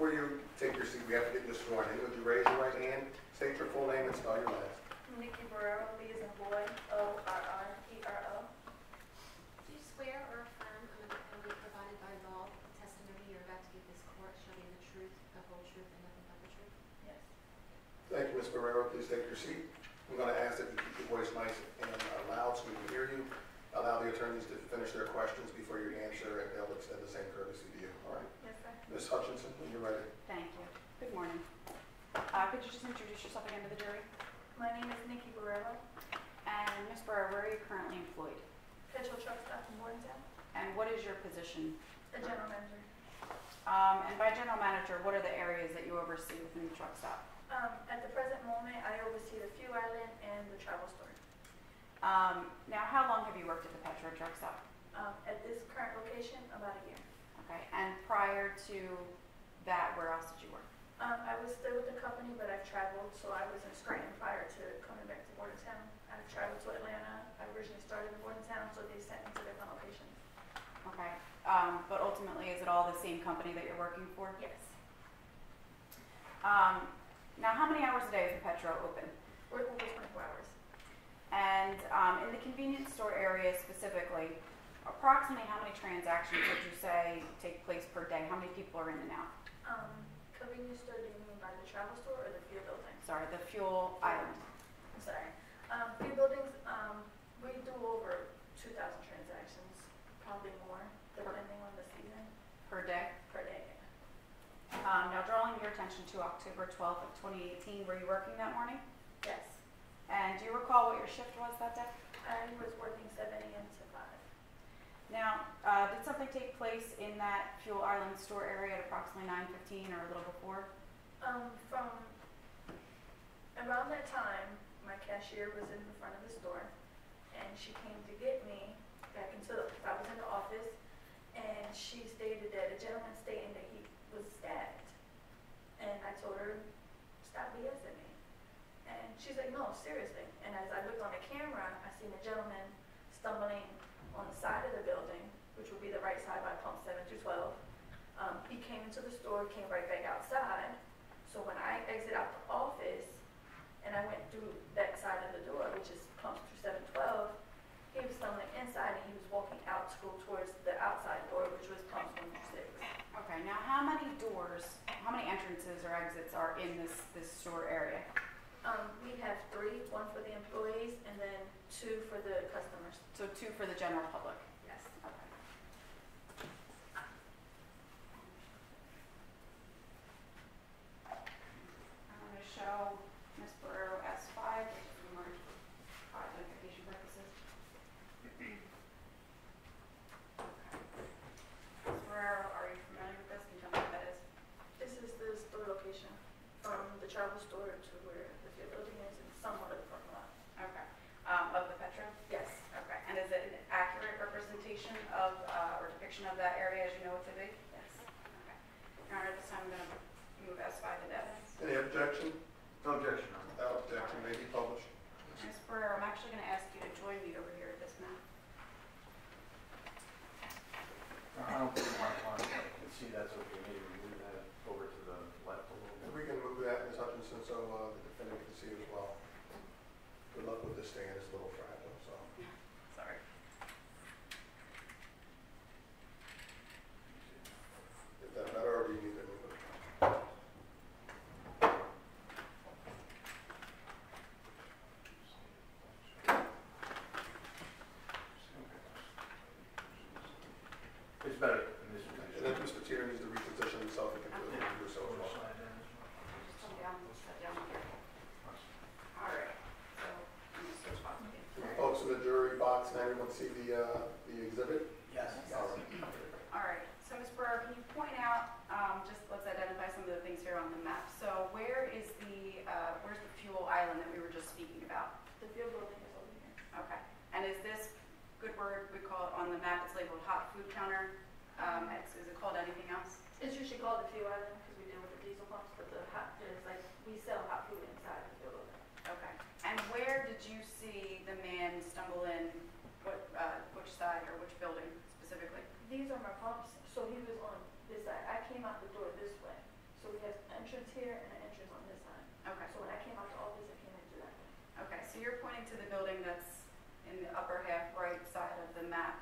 before you take your seat, we have to get you sworn in. Would you raise your right hand, state your full name and spell your last? Nicky Borrero, B as in boy, O R R E R O. Do you swear or affirm under the penalty provided by law the testimony you're about to give this court shall be the truth, the whole truth, and nothing but the truth? Yes. Thank you, Ms. Borrero. Please take your seat. I'm going to ask that you keep your voice nice and uh, loud so we can hear you. Allow the attorneys to finish their questions before you answer, and they'll extend the same courtesy to you. All right? Yes, sir. Ms. Hutchinson, when you're ready. Thank you. Good morning. Uh, Could you just introduce yourself again to the jury? My name is Nicky Borrero, And Ms. Burrow, where are you currently employed? Petro truck stop in Bordentown, And what is your position? the general manager. Um, And by general manager, what are the areas that you oversee within the truck stop? Um, at the present moment, I oversee the fuel island and the travel store. Um, Now, how long have you worked at the Petro truck stop? Um, at this current location, about a year. Okay, and prior to that, where else did you work? Um, I was still with the company, but I've traveled, so I was in Scranton prior to coming back to Bordentown. I've traveled to Atlanta. I originally started in Bordentown, so they sent me to different locations. Okay, um, but ultimately, is it all the same company that you're working for? Yes. Um, Now, how many hours a day is the Petro open? We're open 24 hours. And um, in the convenience store area specifically, approximately how many transactions would you say take place per day? How many people are in and out? Um, convenience store, do you mean by the travel store or the fuel building? Sorry, the fuel island. I'm sorry. Um, fuel buildings, um, we do over 2,000 transactions, probably more, depending on the season, per day. per day. Um, now, drawing your attention to October 12th of 2018, were you working that morning? And do you recall what your shift was that day? I was working 7 a.m. to 5. Now, uh, did something take place in that fuel island store area at approximately 9:15 or a little before? Um, from around that time, my cashier was in the front of the store, and she came to get me back into, because I was in the office, and she stated that a gentleman stating that he was stabbed. And I told her, stop BSing me. She's like, no, seriously. And as I looked on the camera, I seen a gentleman stumbling on the side of the building, which would be the right side by pump seven through twelve. Um, he came into the store, came right back outside. So when I exit out the office and I went through that side of the door, which is pumps through seven twelve, he was stumbling inside and he was walking out to go towards the outside door, which was pumps one through six. Okay, now how many doors, how many entrances or exits are in this, this store area? Um, we have three, one for the employees and then two for the customers. So two for the general public? Yes. Okay. I'm going to show Ms. Borrero S5, which is for identification purposes. Okay. Ms. Borrero, are you familiar with this? Can you tell me what that is? This is the store location from the travel store to where the fuel building is and somewhat of the parking lot. Okay. Um, Of the Petro? Yes. Okay. And is it an accurate representation of, uh, or depiction of that area as you know it to be? Yes. Okay. Your Honor, at this time, I'm going to move S5 into evidence. Any objection? No objection, Your Honor. Without objection, may be published. Ms. Borrero, I'm actually going to ask you to join me over here at this map. I don't think my client can see that's okay, maybe move that over to the left a little If bit. we can move that, Ms. Hutchinson, so the defendant can see as well. Good luck with this stand, it's a little fragile, so. did you see the man stumble in? What, uh, which side or which building specifically? These are my pumps. So he was on this side. I came out the door this way. So we have an entrance here and an entrance on this side. Okay. So when I came out the office, I came into that way. Okay. So you're pointing to the building that's in the upper half right side of the map.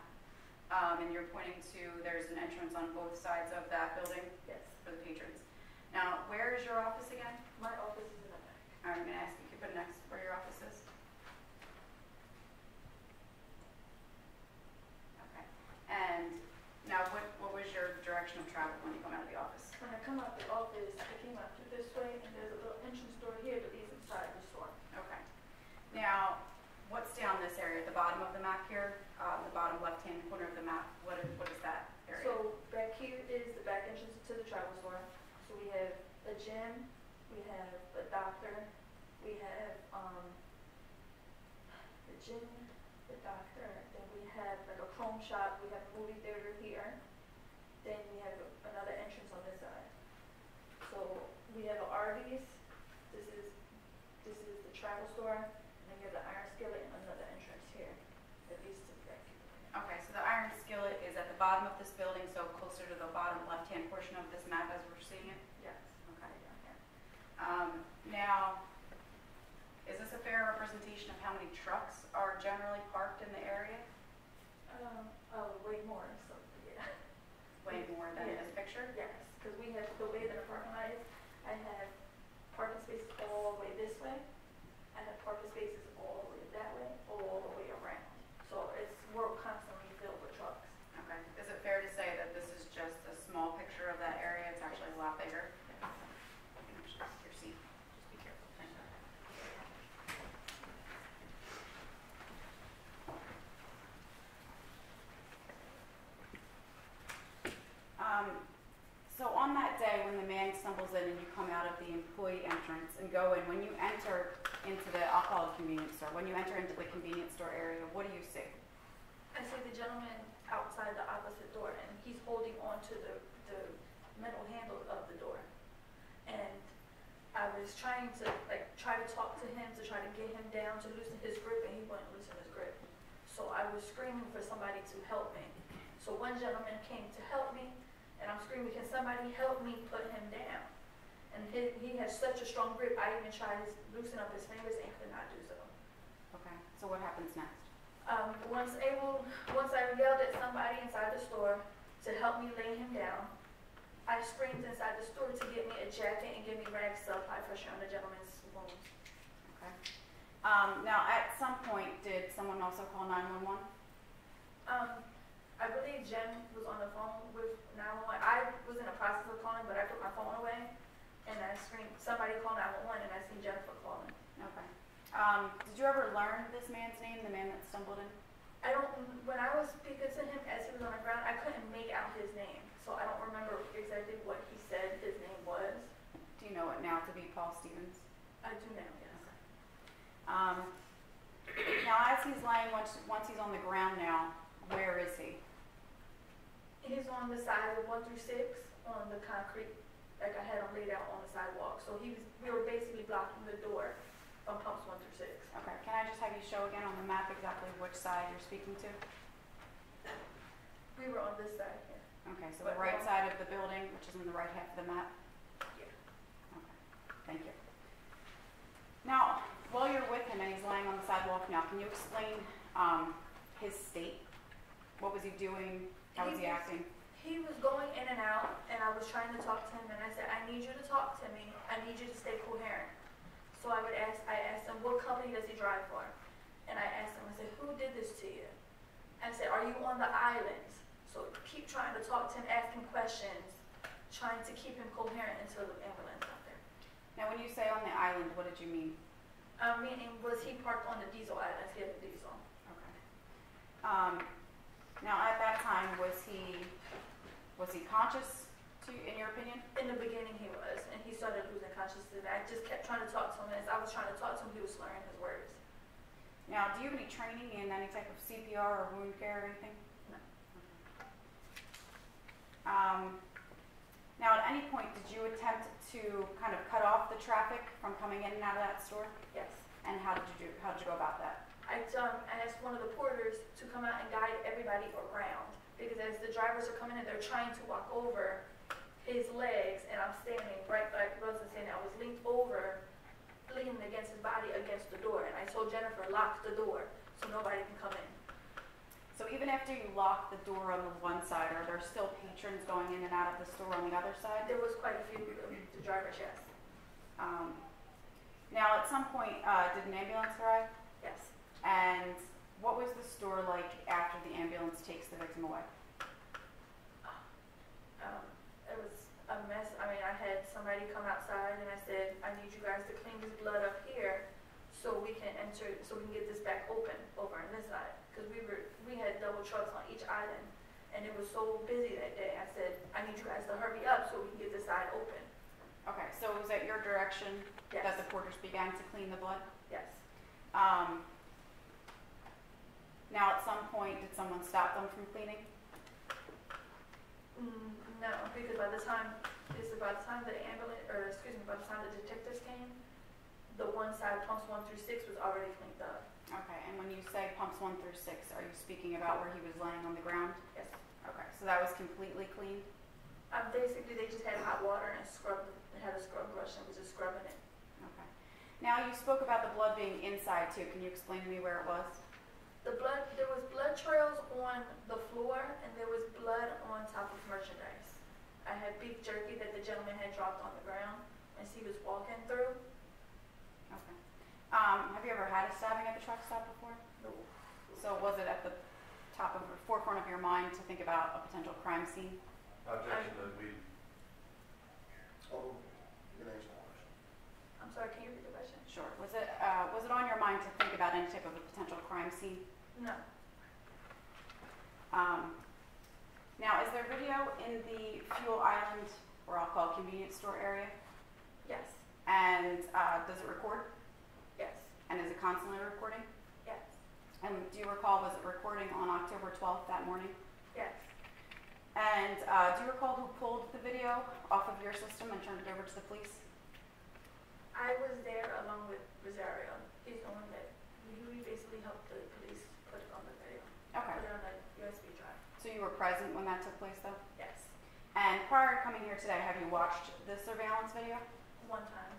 Um, and you're pointing to there's an entrance on both sides of that building? Yes. For the patrons. Now, where is your office again? Here, uh, the bottom left-hand corner of the map, what is, what is that area? So back here is the back entrance to the travel store. So we have a gym, we have a doctor, we have, um, the gym, the doctor, then we have like a chrome shop, we have a movie theater here. Then we have another entrance on this side. So we have a Arby's, this is, this is the travel store, and then you have the Iron Skillet and another entrance here that leads to the back. Okay, so the iron skillet is at the bottom of this building, so closer to the bottom left-hand portion of this map as we're seeing it? Yes. Okay, down here. Um, now, is this a fair representation of how many trucks are generally parked in the area? Um, oh, way more, so, yeah. Way more than this picture? Yes, because we have, the way that the parking lot is, I have parking spaces all the way this way, and the parking spaces all the way that way, all the way around. So it's, we're constantly filled with trucks. Okay, is it fair to say that this is just a small picture of that area? It's actually a lot bigger? You can just your seat, just be careful. Thank you. Um, so on that day, when the man stumbles in and you come out of the employee entrance and go in, when you enter into the, I'll call it convenience store, when you enter into the convenience store area, what do you see? I see the gentleman outside the opposite door, and he's holding on to the, the metal handle of the door. And I was trying to, like, try to talk to him, to try to get him down, to loosen his grip, and he wouldn't loosen his grip. So I was screaming for somebody to help me. So one gentleman came to help me, and I'm screaming, can somebody help me put him down? And he, he has such a strong grip, I even tried to loosen up his fingers and could not do so. So what happens next? Um, once able, once I yelled at somebody inside the store to help me lay him down, I screamed inside the store to get me a jacket and give me rags to apply pressure on the gentleman's wounds. Okay. Um, now, at some point, did someone also call nine-one-one? Um, I believe Jen was on the phone with 911. I was in the process of calling, but I put my phone away and I screamed, somebody call 911 and I seen Jennifer. Um, did you ever learn this man's name, the man that stumbled in? I don't, when I was speaking to him as he was on the ground, I couldn't make out his name. So I don't remember exactly what he said his name was. Do you know it now to be Paul Stevens? I do now, yes. Um, now, as he's lying, once, once he's on the ground now, where is he? He's on the side of one through six on the concrete, like I had him laid out on the sidewalk. So he was, we were basically blocking the door from pumps one through six. Okay, can I just have you show again on the map exactly which side you're speaking to? We were on this side here. Okay, so the right side of the building, which is in the right half of the map? Yeah. Okay, thank you. Now, while you're with him and he's lying on the sidewalk now, can you explain, um, his state? What was he doing? How was he He was- acting? He was going in and out, and I was trying to talk to him, and I said, I need you to talk to me. I need you to stay coherent. So I would ask, I asked him, what company does he drive for? And I asked him, I said, who did this to you? I said, are you on the islands? So keep trying to talk to him, ask him questions, trying to keep him coherent until the ambulance got there. Now, when you say on the island, what did you mean? Um, meaning, was he parked on the diesel islands? He had a diesel. Okay. Um, now, at that time, was he, was he conscious to, in your opinion? In the beginning, he was, and he started losing consciousness. I just kept trying to talk to him. and As I was trying to talk to him, he was slurring his words. Now, do you have any training in any type of CPR or wound care or anything? No. Um, now, at any point, did you attempt to kind of cut off the traffic from coming in and out of that store? Yes. And how did you do, how did you go about that? I um, asked one of the porters to come out and guide everybody around because as the drivers are coming in, they're trying to walk over his legs, and I'm standing right like Rosa saying, I was leaned over, leaning against his body against the door, and I told Jennifer, lock the door, so nobody can come in. So even after you lock the door on the one side, are there still patrons going in and out of the store on the other side? There was quite a few, of the drivers, yes, Um, now, at some point, uh, did an ambulance arrive? yes. And what was the store like after the ambulance takes the victim away? Um, a mess. I mean, I had somebody come outside and I said, I need you guys to clean this blood up here so we can enter, so we can get this back open over on this side. Cause we were, we had double trucks on each island and it was so busy that day. I said, I need you guys to hurry up so we can get this side open. Okay, so it was at your direction Yes, that the porters began to clean the blood? yes. Um, now, at some point, did someone stop them from cleaning? Mm, no, because by the time, is by the time the ambulance, or excuse me, by the time the detectives came, the one side pumps one through six was already cleaned up. Okay, and when you say pumps one through six, are you speaking about where he was laying on the ground? Yes. Okay, so that was completely clean? Um, basically, they just had hot water and scrubbed, they had a scrub brush and was just scrubbing it. Okay. Now, you spoke about the blood being inside too. Can you explain to me where it was? The blood, there was blood trails on the floor and there was blood on top of merchandise. I had beef jerky that the gentleman had dropped on the ground as he was walking through. Okay. Um, have you ever had a stabbing at the truck stop before? The, So was it at the top of, the forefront of your mind to think about a potential crime scene? Objection to we, Oh, your name's not. I'm sorry, can you repeat the question? Sure. Was it, uh, was it on your mind to think about any type of a potential crime scene? No, Um, now, is there video in the Fuel Island, or I'll call it convenience store area? yes, And, uh, does it record? yes, And is it constantly recording? yes, And do you recall, was it recording on October 12th that morning? yes. And uh, do you recall who pulled the video off of your system and turned it over to the police? I was there along with Rosario. He's the one that, he we basically helped the police put it on the video, Okay. put it on USB drive. So you were present when that took place, though? Yes, And prior to coming here today, have you watched the surveillance video? one time.